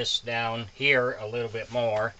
this down here a little bit more.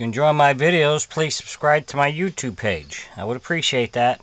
You enjoy my videos, please subscribe to my YouTube page. I would appreciate that.